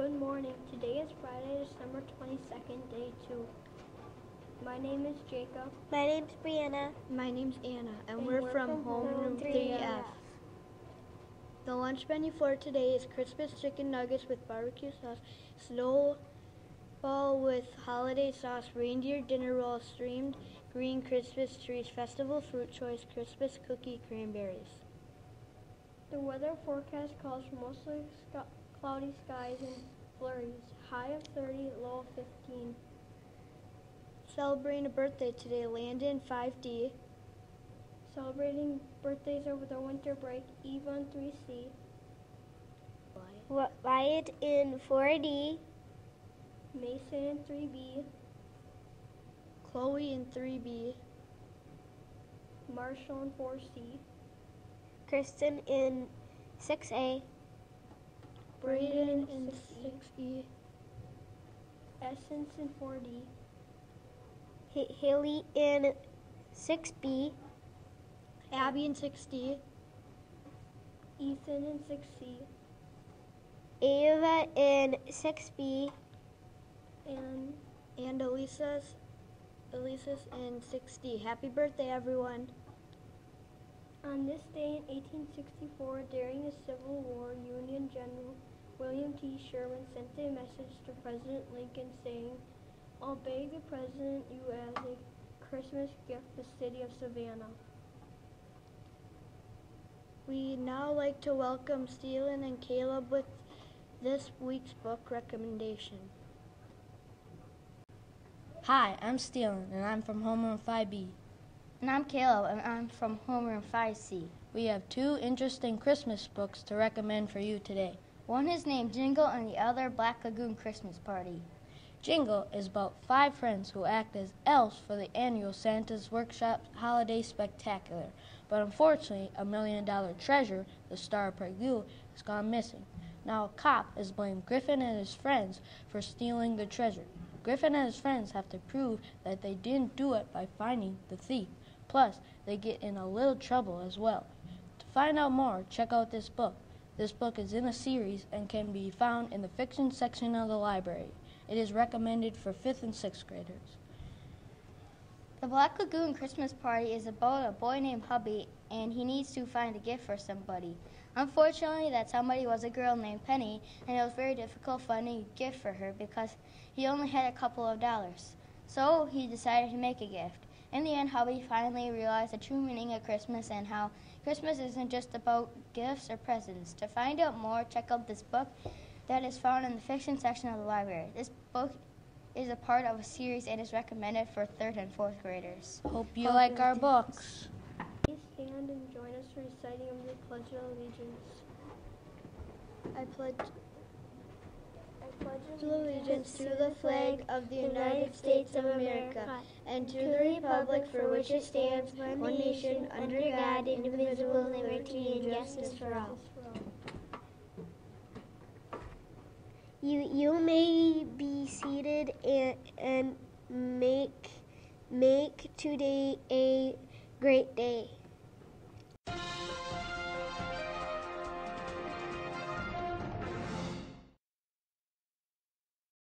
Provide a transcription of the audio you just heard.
Good morning. Today is Friday, December 22nd, day two. My name is Jacob. My name's Brianna. My name's Anna, and, And we're, we're from, from Homeroom Homeroom 3F. 3F. The lunch menu for today is Christmas chicken nuggets with barbecue sauce, snowball with holiday sauce, reindeer dinner roll, streamed green Christmas trees, festival fruit choice, Christmas cookie, cranberries. The weather forecast calls for mostly sc- cloudy skies and flurries. High of 30, low of 15. Celebrating a birthday today, Landon 5D, Celebrating birthdays over the winter break, Eve 3C. Wy- Wyatt in 4D. Mason in 3B. Chloe in 3B, Marshall in 4C. Kristen in 6A. Braden in 6E. 6E, Essence in 4D. H- Haley in 6B. Abby in 6D, Ethan in 6C. Ava in 6B. And and Elisa's, Elisa's in 6D. Happy birthday, everyone. On this day in 1864, during the Civil War, Union General William T. Sherman sent a message to President Lincoln saying, beg the President you as a Christmas gift the city of Savannah. We now like to welcome Steven and Caleb with this week's book recommendation. Hi, I'm Steelen, and I'm from Homeroom 5B. And I'm Caleb, and I'm from Homeroom 5C. We have two interesting Christmas books to recommend for you today. One is named Jingle, and the other Black Lagoon Christmas Party. Jingle is about five friends who act as elves for the annual Santa's Workshop Holiday Spectacular. But unfortunately, a million dollar treasure, the Star of Prague, has gone missing. Now a cop has blamed Griffin and his friends for stealing the treasure. Griffin and his friends have to prove that they didn't do it by finding the thief. Plus, they get in a little trouble as well. To find out more, check out this book. This book is in a series and can be found in the fiction section of the library. It is recommended for 5th and 6th graders. The Black Lagoon Christmas Party is about a boy named Hubie, and he needs to find a gift for somebody. Unfortunately, that somebody was a girl named Penny, and it was very difficult finding a gift for her because he only had a couple of dollars. So he decided to make a gift. In the end, Hubie finally realized the true meaning of Christmas and how Christmas isn't just about gifts or presents. To find out more, check out this book that is found in the fiction section of the library. This book is a part of a series and is recommended for third and fourth graders. Hope you like our books. Please stand and join us in reciting of the Pledge of Allegiance. I pledge I pledge allegiance to the flag of the United States of America and to the republic for which it stands, one nation, under God, indivisible, liberty and justice for all. You you may be seated and and make make today a great day.